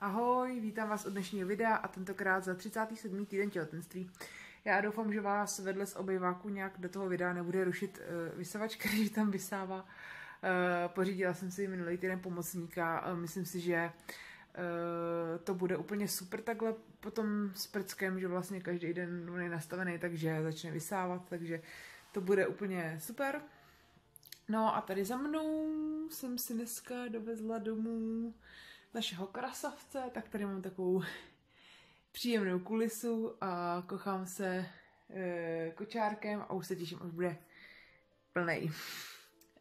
Ahoj, vítám vás od dnešního videa a tentokrát za 37. týden těhotenství. Já doufám, že vás vedle z obejváku nějak do toho videa nebude rušit uh, vysavač, který tam vysává. Uh, pořídila jsem si minulý týden pomocníka, uh, myslím si, že uh, to bude úplně super takhle potom s prckem, že vlastně každý den on je nastavený, takže začne vysávat, takže to bude úplně super. No a tady za mnou jsem si dneska dovezla domů našeho krasavce, tak tady mám takovou příjemnou kulisu a kochám se e, kočárkem a už se těším, až bude plnej.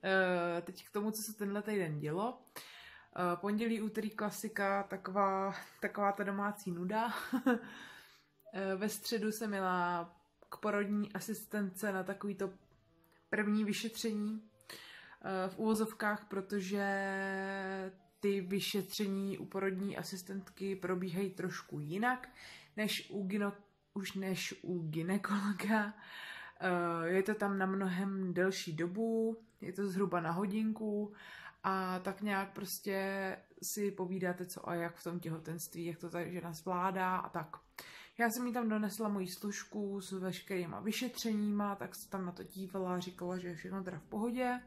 E, teď k tomu, co se tenhle týden dělo. E, pondělí, úterý klasika, taková, taková ta domácí nuda. e, ve středu jsem měla k porodní asistence na takovýto první vyšetření v úvozovkách, protože ty vyšetření u porodní asistentky probíhají trošku jinak než u, gino, už než u ginekologa. Eh, je to tam na mnohem delší dobu, je to zhruba na hodinku a tak nějak prostě si povídáte co a jak v tom těhotenství, jak to ta žena zvládá a tak. Já jsem jí tam donesla moji služku s veškerýma vyšetřeníma, tak se tam na to dívala říkala, že je všechno teda v pohodě.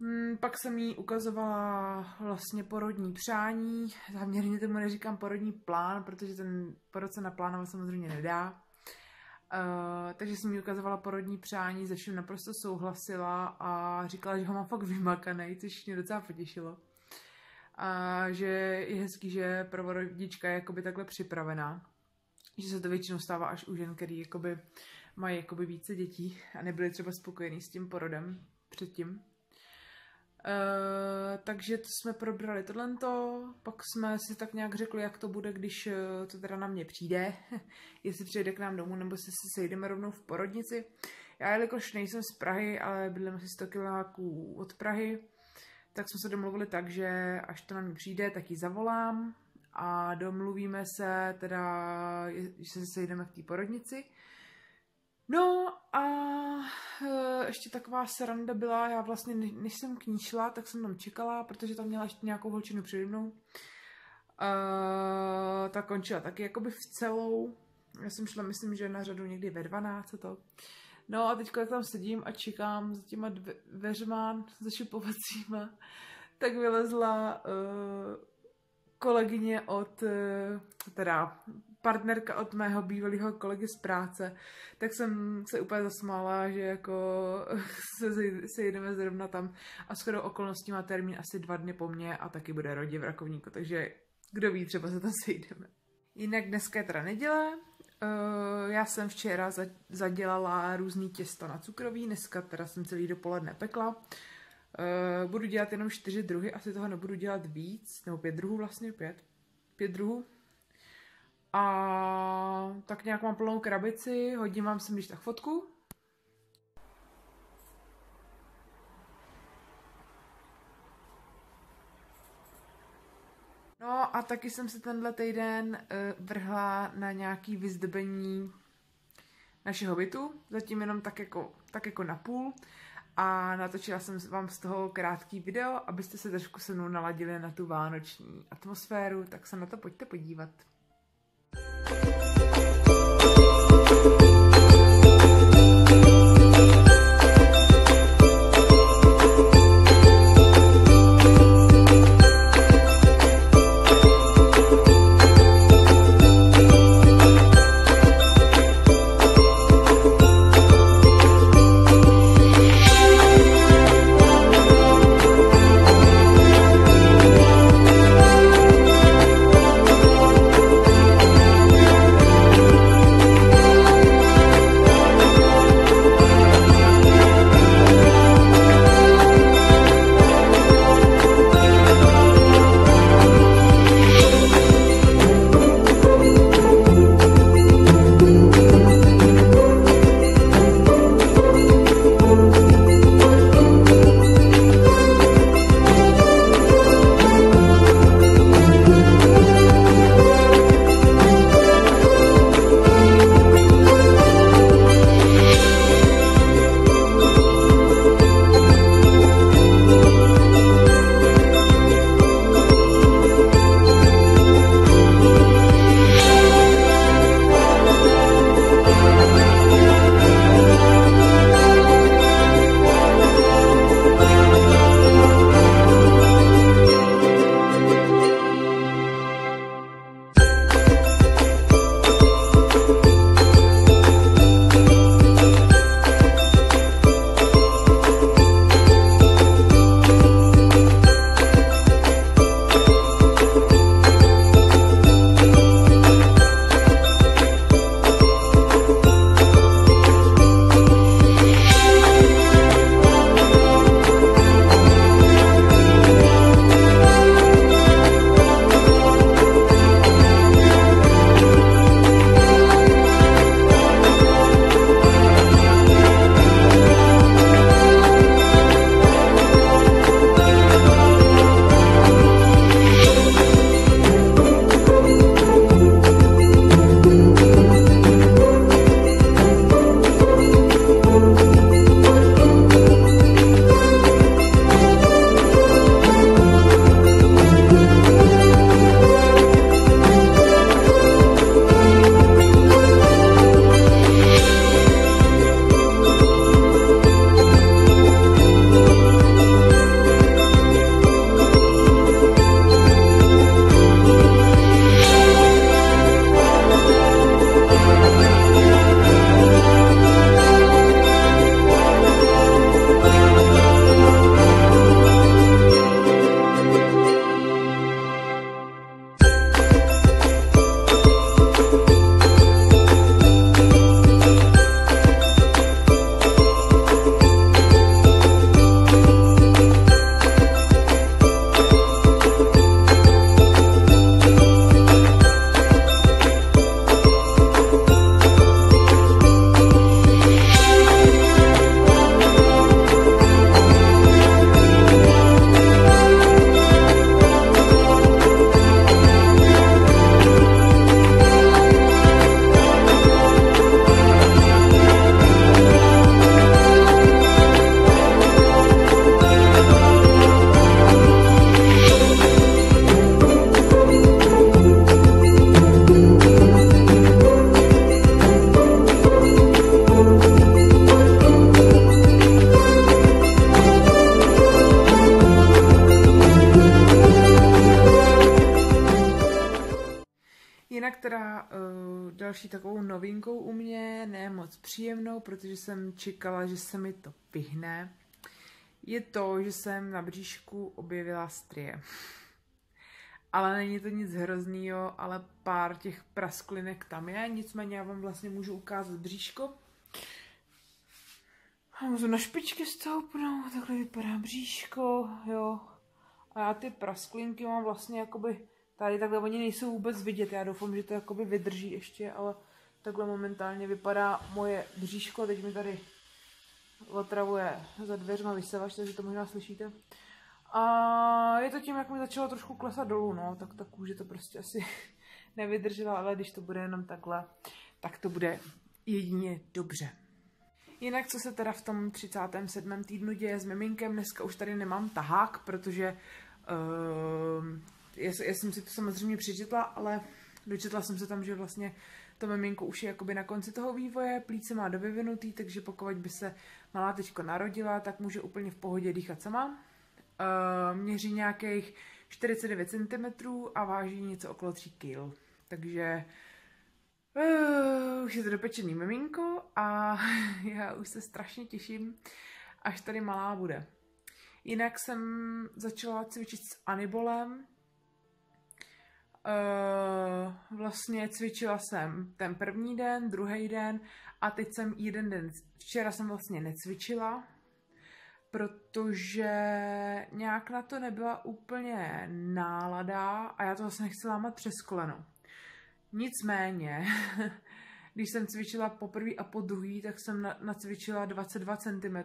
Hmm, pak jsem jí ukazovala vlastně porodní přání. Záměrně tomu neříkám porodní plán, protože ten porod se naplánovat samozřejmě nedá. Uh, takže jsem jí ukazovala porodní přání, ze všem naprosto souhlasila a říkala, že ho mám fakt vymakaný, což mě docela potěšilo. A že je hezký, že prvorodička je jakoby takhle připravená. Že se to většinou stává až u žen, který jakoby mají jakoby více dětí a nebyli třeba spokojení s tím porodem předtím. Uh, takže to jsme probrali tohleto, pak jsme si tak nějak řekli, jak to bude, když uh, to teda na mě přijde, jestli přijde k nám domů, nebo se sejdeme rovnou v porodnici. Já, jelikož nejsem z Prahy, ale bydlím asi 100 kiláků od Prahy, tak jsme se domluvili tak, že až to na mě přijde, tak ji zavolám a domluvíme se teda, že se sejdeme v té porodnici. No a e, ještě taková sranda byla, já vlastně, než jsem k ní šla, tak jsem tam čekala, protože tam měla ještě nějakou holčinu přede mnou. E, ta končila taky jakoby v celou. Já jsem šla, myslím, že na řadu někdy ve 12 to. No a teď, jak tam sedím a čekám za těma dveřma zašupovacíma, tak vylezla uh, kolegyně od, uh, teda partnerka od mého bývalého kolegy z práce, tak jsem se úplně zasmála, že jako se sejdeme zrovna tam a shodou okolností má termín asi dva dny po mně a taky bude rodě v Rakovníku, takže kdo ví, třeba se tam sejdeme. Jinak dneska je teda neděle, Uh, já jsem včera zadělala různý těsta na cukroví, dneska teda jsem celý dopoledne pekla. Uh, budu dělat jenom čtyři druhy, asi toho nebudu dělat víc, nebo pět druhů vlastně, pět. Pět druhů, a tak nějak mám plnou krabici, hodím vám sem když tak fotku. No a taky jsem se tenhle týden uh, vrhla na nějaký vyzdobení našeho bytu, zatím jenom tak jako, tak jako na půl. A natočila jsem vám z toho krátký video, abyste se trošku se mnou naladili na tu vánoční atmosféru, tak se na to pojďte podívat. Další takovou novinkou u mě, ne moc příjemnou, protože jsem čekala, že se mi to vyhne, je to, že jsem na bříšku objevila strie. Ale není to nic hroznýho, ale pár těch prasklinek tam je, nicméně já vám vlastně můžu ukázat bříško. A můžu na špičky stoupnout, takhle vypadá bříško, jo. A já ty prasklinky mám vlastně jakoby tady takhle, oni nejsou vůbec vidět, já doufám, že to jakoby vydrží ještě, ale takhle momentálně vypadá moje bříško, teď mi tady otravuje za dveřma vysavač, takže to možná slyšíte. A je to tím, jak mi začalo trošku klesat dolů, no, tak ta kůže to prostě asi nevydržela, ale když to bude jenom takhle, tak to bude jedině dobře. Jinak, co se teda v tom 37. týdnu děje s miminkem, dneska už tady nemám tahák, protože uh, já, já jsem si to samozřejmě přečetla, ale dočetla jsem se tam, že vlastně to miminko už je jakoby na konci toho vývoje, plíce má dovyvinutý, takže pokud by se malá teďko narodila, tak může úplně v pohodě dýchat sama. Uh, měří nějakých 49 cm a váží něco okolo 3 kg. Takže uh, už je to dopečený miminko a já už se strašně těším, až tady malá bude. Jinak jsem začala cvičit s Anibolem, Uh, vlastně cvičila jsem ten první den, druhý den a teď jsem jeden den, včera jsem vlastně necvičila, protože nějak na to nebyla úplně nálada a já to vlastně nechci lámat přes koleno. Nicméně, když jsem cvičila poprvé a po druhý, tak jsem na, nacvičila 22 cm,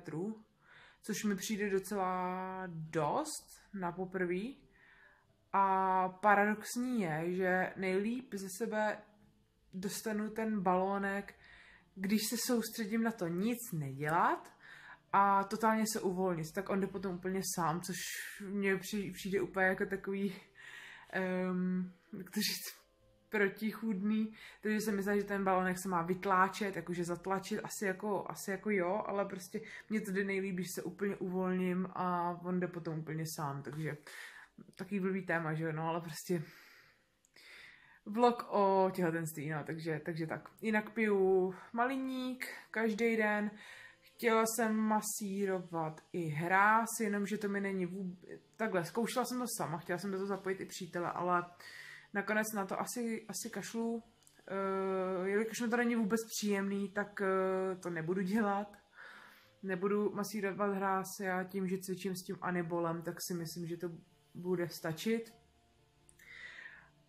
což mi přijde docela dost na poprvé. A paradoxní je, že nejlíp ze sebe dostanu ten balónek, když se soustředím na to nic nedělat a totálně se uvolnit, tak on jde potom úplně sám, což mně přijde úplně jako takový, um, jak to říct, protichůdný, takže jsem myslela, že ten balonek se má vytláčet, jakože zatlačit, asi jako, asi jako jo, ale prostě mě to jde nejlíp, když se úplně uvolním a on jde potom úplně sám, takže takový blbý téma, že no, ale prostě vlog o těhotenství, no, takže, takže tak. Jinak piju maliník každý den, chtěla jsem masírovat i hráz, jenomže to mi není vůbec... Takhle, zkoušela jsem to sama, chtěla jsem do toho zapojit i přítele, ale nakonec na to asi, asi kašlu. Uh, jelikož mi to není vůbec příjemný, tak uh, to nebudu dělat. Nebudu masírovat hráz, já tím, že cvičím s tím anibolem, tak si myslím, že to bude stačit.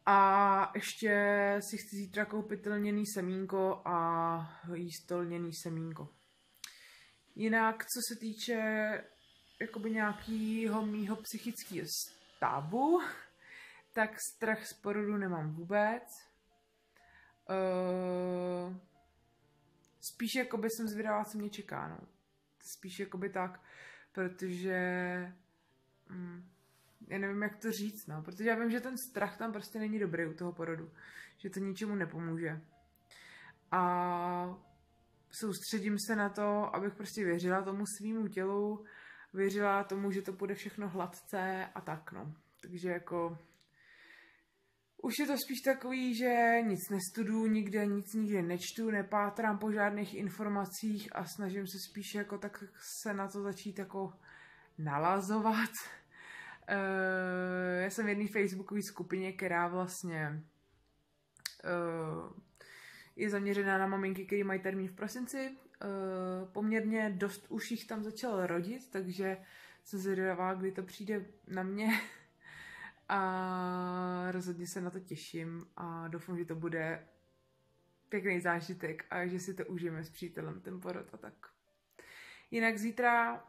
A ještě si chci zítra koupit lněný semínko a jíst lněný semínko. Jinak, co se týče jakoby nějakého mýho psychického stavu, tak strach z porodu nemám vůbec. Uh, spíš jakoby jsem zvědavá, co mě čeká, no. Spíš jakoby tak, protože mm, já nevím, jak to říct, no, protože já vím, že ten strach tam prostě není dobrý u toho porodu, že to ničemu nepomůže. A soustředím se na to, abych prostě věřila tomu svýmu tělu, věřila tomu, že to bude všechno hladce a tak, no. Takže jako už je to spíš takový, že nic nestuduju nikde, nic nikde nečtu, nepátrám po žádných informacích a snažím se spíš jako tak se na to začít jako nalazovat Uh, já jsem v jedné facebookové skupině, která vlastně uh, je zaměřená na maminky, které mají termín v prosinci. Uh, poměrně dost už jich tam začal rodit, takže jsem zvědavá, kdy to přijde na mě. A rozhodně se na to těším a doufám, že to bude pěkný zážitek a že si to užijeme s přítelem ten porod a tak. Jinak zítra uh,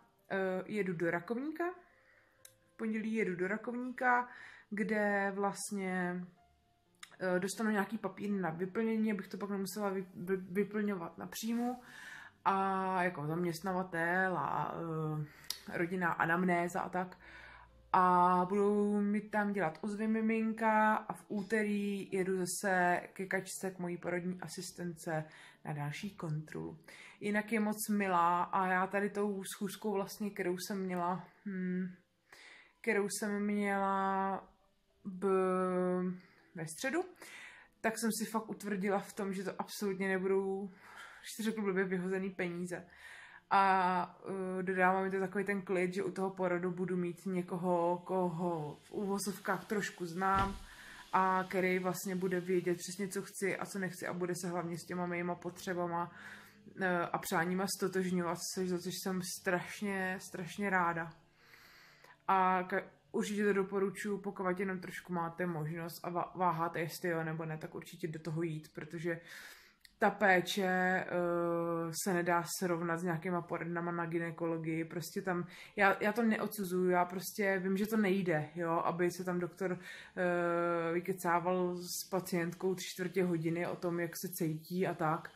jedu do Rakovníka, pondělí jedu do Rakovníka, kde vlastně eh, dostanu nějaký papír na vyplnění, abych to pak nemusela vy, vy, vyplňovat na příjmu a jako zaměstnavatel a uh, rodinná anamnéza a tak. A budou mi tam dělat ozvy miminka a v úterý jedu zase ke kačce k mojí porodní asistence na další kontrolu. Jinak je moc milá a já tady tou schůzkou vlastně, kterou jsem měla hmm, kterou jsem měla b, ve středu, tak jsem si fakt utvrdila v tom, že to absolutně nebudou, že to řekl blbě, vyhozený peníze. A uh, dodává mi to takový ten klid, že u toho porodu budu mít někoho, koho v úvozovkách trošku znám a který vlastně bude vědět přesně, co chci a co nechci a bude se hlavně s těma mýma potřebama uh, a přáníma stotožňovat, což za což jsem strašně, strašně ráda. A ka- určitě to doporučuji, pokud jenom trošku máte možnost a váháte, jestli jo nebo ne, tak určitě do toho jít, protože ta péče uh, se nedá srovnat s nějakýma poradnama na ginekologii, prostě tam, já, já to neodsuzuju, já prostě vím, že to nejde, jo, aby se tam doktor uh, vykecával s pacientkou tři čtvrtě hodiny o tom, jak se cítí a tak,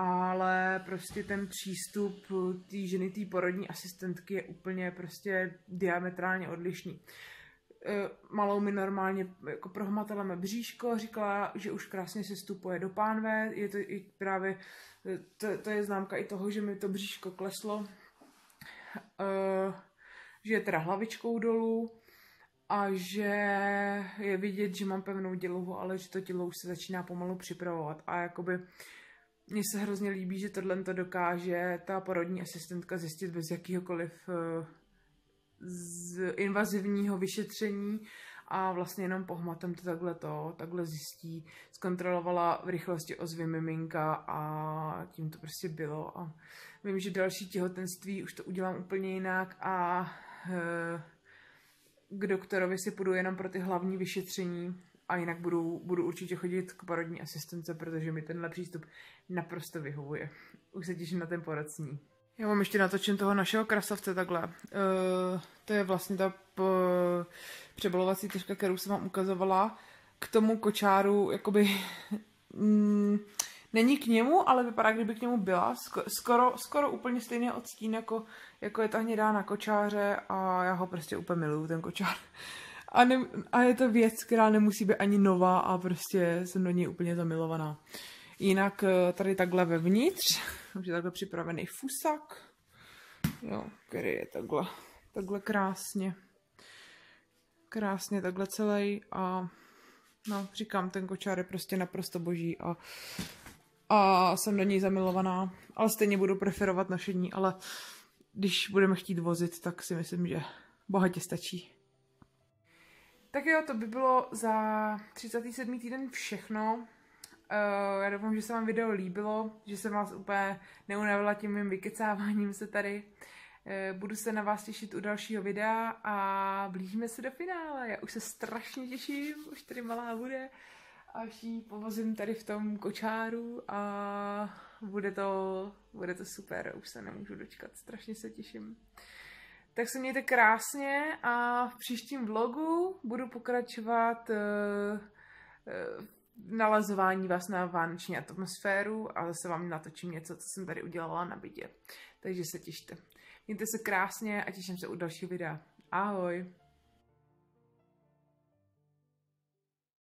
ale prostě ten přístup té ženy, té porodní asistentky je úplně prostě diametrálně odlišný. E, malou mi normálně jako prohmatala bříško, říkala, že už krásně se stupuje do pánve, je to i právě, to, to je známka i toho, že mi to bříško kleslo, že je teda hlavičkou dolů a že je vidět, že mám pevnou dělohu, ale že to tělo už se začíná pomalu připravovat. A jakoby mně se hrozně líbí, že tohle to dokáže ta porodní asistentka zjistit bez jakýhokoliv uh, z invazivního vyšetření a vlastně jenom pohmatem to takhle to, takhle zjistí. Zkontrolovala v rychlosti ozvy miminka a tím to prostě bylo. A vím, že další těhotenství už to udělám úplně jinak a uh, k doktorovi si půjdu jenom pro ty hlavní vyšetření a jinak budu, budu určitě chodit k porodní asistence, protože mi tenhle přístup naprosto vyhovuje. Už se těším na ten poradní. Já mám ještě natočen toho našeho krasavce takhle. Uh, to je vlastně ta p- přebalovací tyžka, kterou jsem vám ukazovala. K tomu kočáru, jakoby... Mm, není k němu, ale vypadá, kdyby k němu byla. Skoro, skoro úplně stejný odstín, jako, jako je ta hnědá na kočáře a já ho prostě úplně miluju, ten kočár. A, ne, a je to věc, která nemusí být ani nová a prostě jsem do něj úplně zamilovaná. Jinak eh, tady takhle vevnitř, už je takhle připravený fusak, jo, který je takhle, takhle krásně, krásně takhle celý a no, říkám, ten kočár je prostě naprosto boží a, a jsem do něj zamilovaná, ale stejně budu preferovat nošení, ale když budeme chtít vozit, tak si myslím, že bohatě stačí. Tak jo, to by bylo za 37. týden všechno. Uh, já doufám, že se vám video líbilo, že jsem vás úplně neunavila tím mým vykecáváním se tady. Uh, budu se na vás těšit u dalšího videa a blížíme se do finále. Já už se strašně těším, už tady malá bude, až ji povozím tady v tom kočáru a bude to, bude to super, už se nemůžu dočkat, strašně se těším. Tak se mějte krásně a v příštím vlogu budu pokračovat uh, uh, nalazování vás na vánoční atmosféru a zase vám natočím něco, co jsem tady udělala na bytě. Takže se těšte. Mějte se krásně a těším se u dalšího videa. Ahoj!